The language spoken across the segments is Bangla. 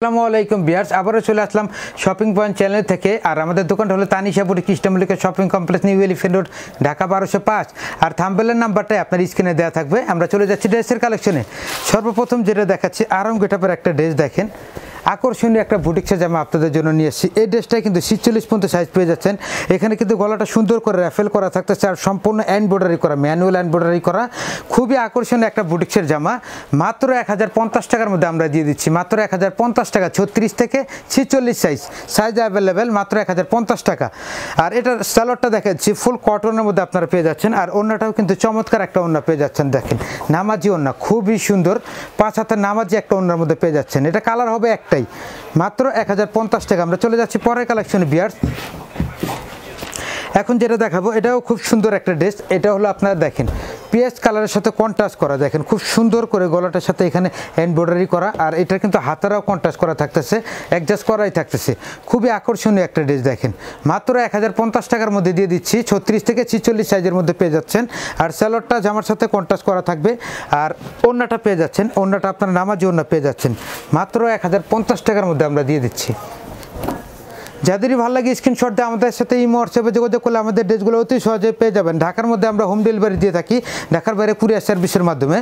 আসসালামু আলাইকুম বিয়ার্স আবারও চলে আসলাম শপিং পয়েন্ট চ্যানেল থেকে। আর আমাদের দোকানটা হলো তানিশাপুরি কৃষ্ণমল্লিকের shopping complex new elephant road Dhaka বারোশো পাঁচ। আর থাম্বেলের নাম্বারটাই আপনার স্ক্রিনে দেওয়া থাকবে। আমরা চলে যাচ্ছি ড্রেসের কালেকশনে সর্বপ্রথম যেটা দেখাচ্ছি আরাম গেটাপের একটা ড্রেস দেখেন। আকর্ষণীয় একটা বুটিক্সে জামা আপনাদের জন্য নিয়ে এসেছি। এই ড্রেসটাই কিন্তু সিচল্লিশ পর্যন্ত সাইজ পেয়ে যাচ্ছেন। এখানে কিন্তু গলাটা সুন্দর করে র্যাফেল করা থাকতেছে আর সম্পূর্ণ এনব্রয়ডারি করা ম্যানুয়াল এনব্রয়ডারি করা। খুবই আকর্ষণীয় একটা বুটিক্সের জামা। মাত্র এক হাজার পঞ্চাশ টাকার মধ্যে আমরা দিয়ে দিচ্ছি। মাত্র এক হাজার পঞ্চাশ টাকা, ছত্রিশ থেকে ছিচল্লিশ সাইজ সাইজ অ্যাভেলেবেল মাত্র এক হাজার পঞ্চাশ টাকা। আর এটার স্যালোডটা দেখাচ্ছি ফুল কটনের মধ্যে আপনারা পেয়ে যাচ্ছেন। আর অন্যটাও কিন্তু চমৎকার একটা অন্য পেয়ে যাচ্ছেন, দেখেন। নামাজি অন্য খুবই সুন্দর। পাঁচ হাতের নামাজি একটা অন্যের মধ্যে পেয়ে যাচ্ছেন। এটা কালার হবে একটাই। মাত্র এক হাজার পঞ্চাশ টাকা। আমরা চলে যাচ্ছি পরের কালেকশনে বিয়ার্স এখন যেটা দেখাবো, এটাও খুব সুন্দর একটা ড্রেস এটা হলো আপনারা দেখেন পিএস কালারের সাথে কন্ট্রাস্ট করা, দেখেন খুব সুন্দর করে গলাটার সাথে এখানে এমব্রয়ডারি করা, আর এটা কিন্তু হাতারাও কন্ট্রাস্ট করা থাকতেছে অ্যাডজাস্ট করাই থাকতেছে। খুবই আকর্ষণীয় একটা ড্রেস দেখেন। মাত্র এক হাজার পঞ্চাশ টাকার মধ্যে দিয়ে দিচ্ছি, ছত্রিশ থেকে ছিচল্লিশ সাইজের মধ্যে পেয়ে যাচ্ছেন, আর স্যালোডটা জামার সাথে কন্ট্রাস্ট করা থাকবে, আর অন্যটা পেয়ে যাচ্ছেন অন্যটা আপনার নামাজি অন্য পেয়ে যাচ্ছেন। মাত্র এক হাজার পঞ্চাশ টাকার মধ্যে আমরা দিয়ে দিচ্ছি। যাদেরই ভালো লাগে স্ক্রিনশট দিয়ে, আমাদের সাথে এই হোয়াটসঅ্যাপে যোগাযোগ করলে আমাদের ড্রেসগুলো অতি সহজে পেয়ে যাবেন। ঢাকার মধ্যে আমরা হোম ডেলিভারি দিয়ে থাকি, ঢাকার বাইরে কুরিয়ার সার্ভিসের মাধ্যমে।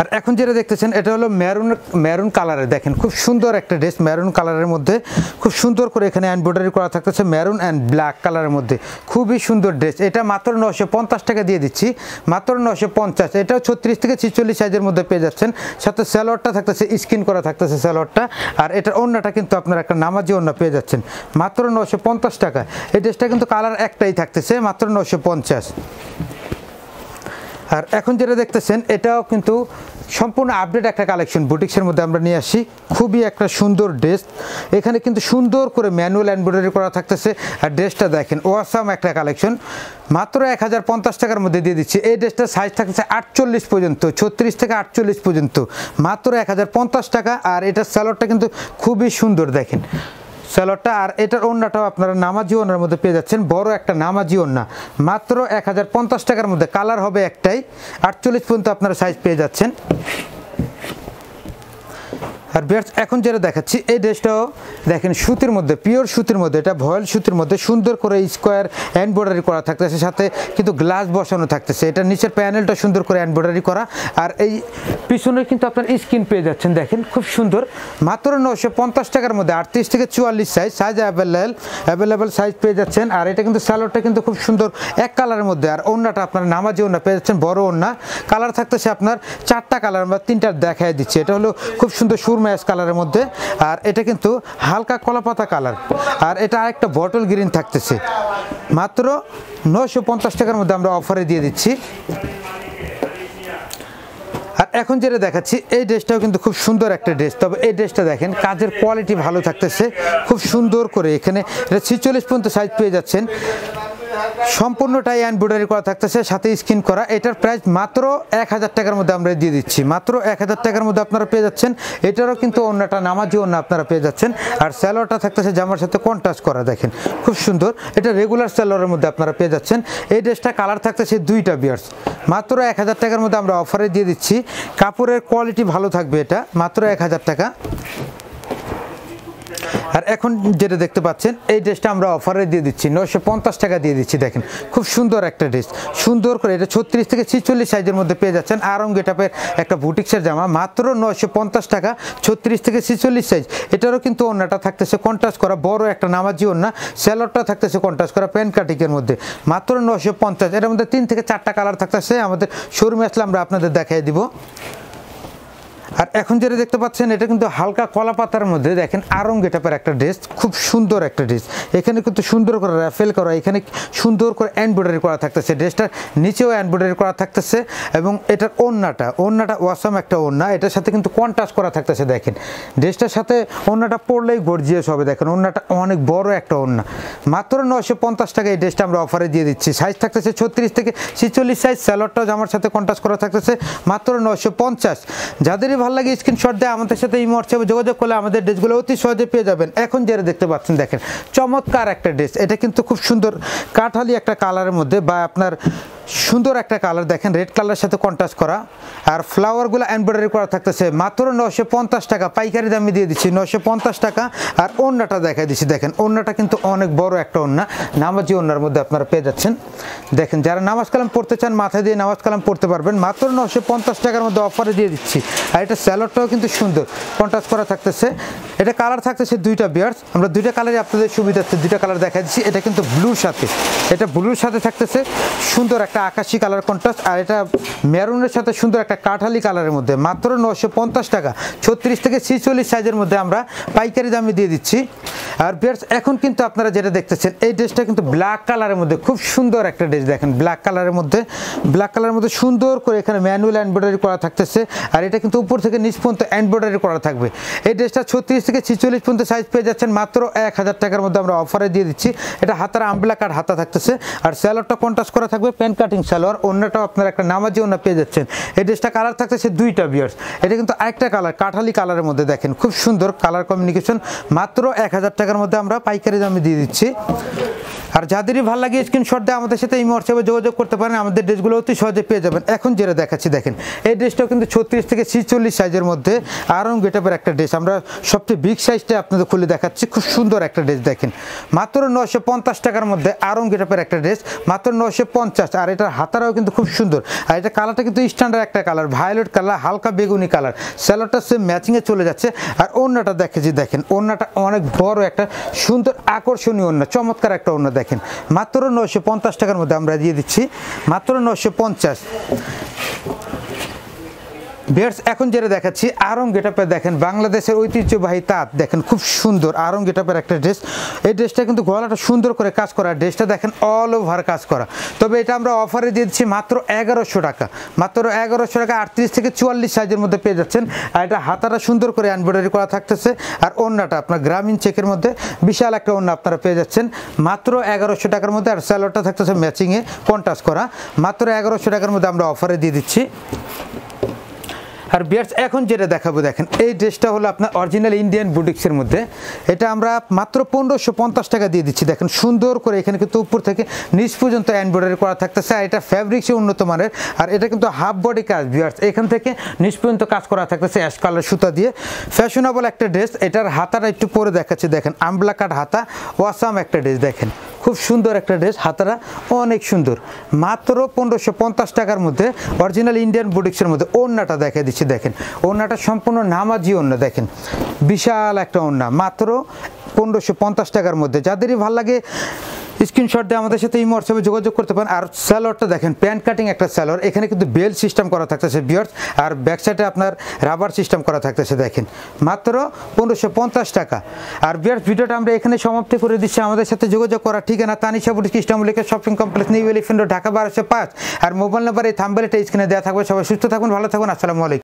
আর এখন যেটা দেখতেছেন, এটা হলো মেরুন মেরুন কালারের দেখেন, খুব সুন্দর একটা ড্রেস মেরুন কালারের মধ্যে। খুব সুন্দর করে এখানে এমব্রয়ডারি করা থাকতেছে মেরুন অ্যান্ড ব্ল্যাক কালারের মধ্যে। খুবই সুন্দর ড্রেস এটা মাত্র নশো পঞ্চাশ টাকা দিয়ে দিচ্ছি। মাত্র নশো পঞ্চাশ। এটাও ছত্রিশ থেকে ছিচল্লিশ সাইজের মধ্যে পেয়ে যাচ্ছেন। সাথে স্যালোয়ারটা থাকতেছে স্কিন করা থাকতেছে স্যালোয়ারটা আর এটার অন্যটা কিন্তু আপনার একটা নামাজি অন্য পেয়ে যাচ্ছেন। মাত্র নশো পঞ্চাশ টাকা। এই ড্রেসটা কিন্তু কালার একটাই থাকতেছে, মাত্র নশো পঞ্চাশ। আর এখন যেটা দেখতেছেন, এটাও কিন্তু সম্পূর্ণ আপডেট একটা কালেকশন বুটিক্সের মধ্যে আমরা নিয়ে আসি খুবই একটা সুন্দর ড্রেস এখানে কিন্তু সুন্দর করে ম্যানুয়াল এমব্রয়ডারি করা থাকতেছে। আর ড্রেসটা দেখেন ওয়াসাম একটা কালেকশন মাত্র এক হাজার পঞ্চাশ টাকার মধ্যে দিয়ে দিচ্ছি। এই ড্রেসটার সাইজ থাকছে আটচল্লিশ পর্যন্ত, ছত্রিশ থেকে আটচল্লিশ পর্যন্ত। মাত্র এক হাজার পঞ্চাশ টাকা। আর এটার স্যালোডটা কিন্তু খুবই সুন্দর, দেখেন। স্যালোডটা আর এটার ওন্নাটাও আপনারা নামাজি ওনার মধ্যে পেয়ে যাচ্ছেন। বড় একটা নামাজি ওন্না মাত্র এক হাজার পঞ্চাশ টাকার মধ্যে। কালার হবে একটাই। আটচল্লিশ পর্যন্ত আপনারা সাইজ পেয়ে যাচ্ছেন। আর বিয়ার্স এখন যেটা দেখাচ্ছি, এই ড্রেসটাও দেখেন সুতির মধ্যে পিওর সুতির মধ্যে, এটা ভয়েল সুতির মধ্যে সুন্দর করে স্কোয়ার এমব্রয়ডারি করা থাকতেছে, সাথে কিন্তু গ্লাস বসানো থাকতেছে। এটা নিচের প্যানেলটা সুন্দর করে এমব্রয়ডারি করা। আর এই পিছনে কিন্তু আপনার স্কিন পেয়ে যাচ্ছেন, দেখেন খুব সুন্দর। মাত্র নশো পঞ্চাশ টাকার মধ্যে, আটত্রিশ থেকে চুয়াল্লিশ size size available available size পেয়ে যাচ্ছেন। আর এটা কিন্তু স্যালোডটা কিন্তু খুব সুন্দর এক কালারের মধ্যে। আর অন্যটা আপনার নামাজি ওন্না পেয়ে যাচ্ছেন বড় ওন্না কালার থাকতেছে আপনার চারটা কালার বা তিনটা দেখাই দিচ্ছে। এটা হলো খুব সুন্দর সুর ম্যাচ কালারের মধ্যে, আর এটা কিন্তু হালকা কলাপাতা কালার আর এটা আরেকটা বটল গ্রিন থাকতেছে। মাত্র নশো পঞ্চাশ টাকার মধ্যে আমরা অফারে দিয়ে দিচ্ছি। আর এখন যেটা দেখাচ্ছি, এই ড্রেসটাও কিন্তু খুব সুন্দর একটা ড্রেস তবে এই ড্রেসটা দেখেন, কাজের কোয়ালিটি ভালো থাকতেছে। খুব সুন্দর করে এখানে এটা ছিচল্লিশ পর্যন্ত সাইজ পেয়ে যাচ্ছেন। সম্পূর্ণটাই এমব্রয়ডারি করা থাকতেছে, সাথে স্কিন করা। এটার প্রাইস মাত্র এক হাজার টাকার মধ্যে আমরা দিয়ে দিচ্ছি। মাত্র এক হাজার টাকার মধ্যে আপনারা পেয়ে যাচ্ছেন। এটারও কিন্তু অন্যটা নামাজি অন্য আপনারা পেয়ে যাচ্ছেন। আর স্যালোয়ারটা থাকতেছে জামার সাথে কন্ট্রাস্ট করা, দেখেন। খুব সুন্দর। এটা রেগুলার স্যালোয়ারের মধ্যে আপনারা পেয়ে যাচ্ছেন। এই ড্রেসটা কালার থাকতেছে দুইটা বিয়ার্স মাত্র এক হাজার টাকার মধ্যে আমরা অফারে দিয়ে দিচ্ছি। কাপড়ের কোয়ালিটি ভালো থাকবে এটা। মাত্র এক হাজার টাকা। আর এখন যেটা দেখতে পাচ্ছেন, এই ড্রেসটা আমরা অফারে দিয়ে দিচ্ছি। পঞ্চাশ টাকা দিয়ে দিচ্ছি, দেখেন। খুব সুন্দর একটা ড্রেস সুন্দর করে এটা ছত্রিশ থেকে ছিচল্লিশ সাইজের মধ্যে পেয়ে যাচ্ছেন। আরং গেটাপের একটা বুটিক্সের জামা, মাত্র পঞ্চাশ টাকা, ছত্রিশ থেকে ছিচল্লিশ সাইজ এটারও কিন্তু অন্যটা থাকতেছে কন্ট্রাস্ট করা, বড় একটা নামাজি অন্য স্যালোডটা থাকতেছে কন্ট্রাস্ট করা প্যান্ট কাটিংয়ের মধ্যে। মাত্র নশো পঞ্চাশ। এটার মধ্যে তিন থেকে চারটা কালার থাকতেছে। আমাদের শোরুমে আসলে আমরা আপনাদের দেখাই দিব। আর এখন যেটা দেখতে পাচ্ছেন, এটা কিন্তু হালকা কলা পাতার মধ্যে, দেখেন আরং গেটাপের একটা ড্রেস, খুব সুন্দর একটা ড্রেস। এখানে কিন্তু সুন্দর করে র্যাফেল করা, এখানে সুন্দর করে এমব্রয়ডারি করা থাকতেছে। ড্রেসটার নিচেও এমব্রয়ডারি করা থাকতেছে এবং এটার ওন্নাটা ওন্নাটা ওয়াসাম একটা ওন্না এটার সাথে কিন্তু কন্ট্রাস্ট করা থাকতেছে, দেখেন। ড্রেসটার সাথে ওন্নাটা পরলেই গর্জিয়াস হবে, দেখেন। ওন্নাটা অনেক বড় একটা ওন্না মাত্র নশো পঞ্চাশ টাকা এই ড্রেসটা আমরা অফারে দিয়ে দিচ্ছি। সাইজ থাকতেছে ছত্রিশ থেকে ছিচল্লিশ সাইজ স্যালোডটাও জামার সাথে কন্ট্রাস্ট করা থাকতেছে। মাত্র নশো পঞ্চাশ। যাদেরই ভালো লাগে স্ক্রিনশট দেয়, আমাদের সাথে এই হোয়াটসঅ্যাপে যোগাযোগ করলে আমাদের ড্রেসগুলো অতি সহজে পেয়ে যাবেন। এখন যেটা দেখতে পাচ্ছেন, দেখেন, চমৎকার একটা ড্রেস এটা কিন্তু খুব সুন্দর কাঠালি একটা কালারের মধ্যে বা আপনার সুন্দর একটা কালার দেখেন রেড কালারের সাথে কন্ট্রাস্ট করা। আর ফ্লাওয়ারগুলো এমব্রয়ডারি করা থাকতেছে, মাত্র নশো পঞ্চাশ টাকা। পাইকারি দামে দিয়ে দিচ্ছি নশো পঞ্চাশ টাকা। আর ওন্নাটা দেখা দিচ্ছি, দেখেন ওন্নাটা কিন্তু অনেক বড় একটা ওন্না নামাজি ওন্নার মধ্যে আপনারা পেয়ে যাচ্ছেন। দেখেন, যারা নামাজ কালাম পড়তে চান, মাথায় দিয়ে নামাজ কালাম পড়তে পারবেন। মাত্র নশো পঞ্চাশ টাকার মধ্যে অফারে দিয়ে দিচ্ছি। আর এটা স্যালোডটাও কিন্তু সুন্দর। কন্ট্রাস্ট করা থাকতেছে। এটা কালার থাকতেছে দুইটা বিয়ার্স আমরা দুইটা কালারে আপনাদের সুবিধার্থে দুইটা কালার দেখা দিচ্ছি। এটা কিন্তু ব্লুর সাথে। এটা ব্লুর সাথে থাকতেছে। সুন্দর একটা আকাশি কালার কন্ট্রাস্ট আর এটা মেরুনের সাথে সুন্দর একটা কাঠালি কালারের মধ্যে। মাত্র নশো টাকা। ছত্রিশ থেকে ছিচল্লিশ সাইজের মধ্যে আমরা পাইকারি দামে দিয়ে দিচ্ছি। আর বিয়ার্স এখন কিন্তু আপনারা যেটা দেখতেছেন, এই ড্রেসটা কিন্তু ব্ল্যাক কালারের মধ্যে, খুব সুন্দর একটা ড্রেস দেখেন ব্ল্যাক কালারের মধ্যে। ব্ল্যাক কালারের মধ্যে সুন্দর করে এখানে ম্যানুয়াল এমব্রয়ডারি করা থাকতেছে। আর এটা কিন্তু উপর থেকে নিচ পর্যন্ত এমব্রয়ডারি করা থাকবে। এই ড্রেসটা ছত্রিশ থেকে ছিচল্লিশ পর্যন্ত সাইজ পেয়ে যাচ্ছেন, মাত্র এক হাজার টাকার মধ্যে আমরা অফারে দিয়ে দিচ্ছি। এটা হাতার আমব্লা কাট হাতা থাকতেছে। আর স্যালোয়ারটা কন্ট্রাস্ট করা থাকবে প্যান্ট কাটিং সালোয়ার অন্যটাও আপনারা একটা নামাজি অন্য পেয়ে যাচ্ছেন। এই ড্রেসটা কালার থাকছে, সে দুইটা বিয়ার্স এটা কিন্তু আরেকটা কালার কাঠালি কালারের মধ্যে দেখেন, খুব সুন্দর কালার কমিউনিকেশন মাত্র এক হাজার টাকার মধ্যে আমরা পাইকারি দামে দিয়ে দিচ্ছি। আর যাদেরই ভালো লাগে স্ক্রিনশট দিয়ে, আমাদের সাথে এই হোয়াটসঅ্যাপে যোগাযোগ করতে পারেন, আমাদের ড্রেসগুলো অতি সহজে পেয়ে যাবেন। এখন যেটা দেখাচ্ছি, দেখেন, এই ড্রেসটাও কিন্তু ছত্রিশ থেকে ছিচল্লিশ সাইজের মধ্যে আরং গেটআপের একটা ড্রেস। আমরা সবচেয়ে বিগ সাইজটা আপনাদের খুলে দেখাচ্ছি, খুব সুন্দর একটা ড্রেস, দেখেন। মাত্র নশো পঞ্চাশ টাকার মধ্যে আরং গেটআপের একটা ড্রেস, মাত্র নশো পঞ্চাশ, আর এটার হাতারাও কিন্তু খুব সুন্দর। আর এটা কালারটা কিন্তু স্ট্যান্ডার্ড একটা কালার ভায়োলেট কালার হালকা বেগুনি কালার স্যালোটা সেম ম্যাচিংয়ে চলে যাচ্ছে, আর ওড়নাটা দেখেছি দেখেন, ওড়নাটা অনেক বড় একটা সুন্দর আকর্ষণীয় ওড়না, চমৎকার একটা ওড়না, দেখেন। মাত্র নশো পঞ্চাশ টাকার মধ্যে আমরা দিয়ে দিচ্ছি। মাত্র পঞ্চাশ। বিয়ার্স এখন যেটা দেখাচ্ছি আরং গেটাপে দেখেন, বাংলাদেশের ঐতিহ্যবাহী তাঁত দেখেন, খুব সুন্দর আরং গেটাপের একটা ড্রেস এই ড্রেসটা কিন্তু গলাটা সুন্দর করে কাজ করা ড্রেসটা দেখেন অল ওভার কাজ করা। তবে এটা আমরা অফারে দিচ্ছি মাত্র এগারোশো টাকা। মাত্র এগারোশো টাকা, আটত্রিশ থেকে চুয়াল্লিশ সাইজের মধ্যে পেয়ে যাচ্ছেন। আর এটা হাতাটা সুন্দর করে এমব্রয়ডারি করা থাকতেছে। আর অন্যটা আপনার গ্রামীণ চেকের মধ্যে বিশাল একটা অন্য আপনারা পেয়ে যাচ্ছেন। মাত্র এগারোশো টাকার মধ্যে আর স্যালোডটা থাকতেছে ম্যাচিংয়ে কন্ট্রাস্ট করা। মাত্র এগারোশো টাকার মধ্যে আমরা অফারে দিয়ে দিচ্ছি। আর বিয়ার্স এখন যেটা দেখাবো, দেখেন, এই ড্রেসটা হলো আপনার অরিজিনাল ইন্ডিয়ান বুটিক্সের মধ্যে। এটা আমরা মাত্র পনেরোশো পঞ্চাশ টাকা দিয়ে দিচ্ছি। দেখেন, সুন্দর করে এখানে কিন্তু উপর থেকে নিচ পর্যন্ত এমব্রয়ডারি করা থাকতেছে, আর এটা ফ্যাব্রিক্সে উন্নত মানের, আর এটা কিন্তু হাফ বডি কাজ বিয়ার্স এখান থেকে নিচ পর্যন্ত কাজ করা থাকতেছে অ্যাশ কালার সুতা দিয়ে। ফ্যাশনেবল একটা ড্রেস এটার হাতাটা একটু পরে দেখাচ্ছি। দেখেন আমলা কাট হাতা ওয়াসাম একটা ড্রেস দেখেন। খুব সুন্দর একটা ড্রেস, হাতারা অনেক সুন্দর। মাত্র পনেরোশো পঞ্চাশ টাকার মধ্যে অরিজিনাল ইন্ডিয়ান বুটিক্সের মধ্যে ওড়নাটা দেখা দিচ্ছে, দেখেন। ওড়নাটা সম্পূর্ণ নামাজি ওড়না, দেখেন। বিশাল একটা ওড়না, মাত্র পনেরোশো পঞ্চাশ টাকার মধ্যে। যাদেরই ভালো লাগে স্ক্রিনশট দিয়ে আমাদের সাথে এই হোয়াটসঅ্যাপে যোগাযোগ করতে পারেন। আর স্যালোয়ারটা দেখেন প্যান্ট কাটিং একটা স্যালোয়ার। এখানে কিন্তু বেল সিস্টেম করা থাকতেছে বিয়ার্স আর ব্যাক সাইডে আপনার রাবার সিস্টেম করা থাকতেছে, দেখেন। মাত্র পনেরোশো পঞ্চাশ টাকা। আর বিয়ার্স ভিডিওটা আমরা এখানে সমাপ্তি করে দিচ্ছি। আমাদের সাথে যোগাযোগ করার ঠিকানা Tanisha boutique ইস্টামলিকের shopping complex, new elephant Dhaka বারোশো পাঁচ। আর মোবাইল নাম্বার এই থাম্বেলটা স্ক্রিনে দেওয়া থাকবে। সবাই সুস্থ থাকুন, ভালো থাকুন। আসসালামু আলাইকুম।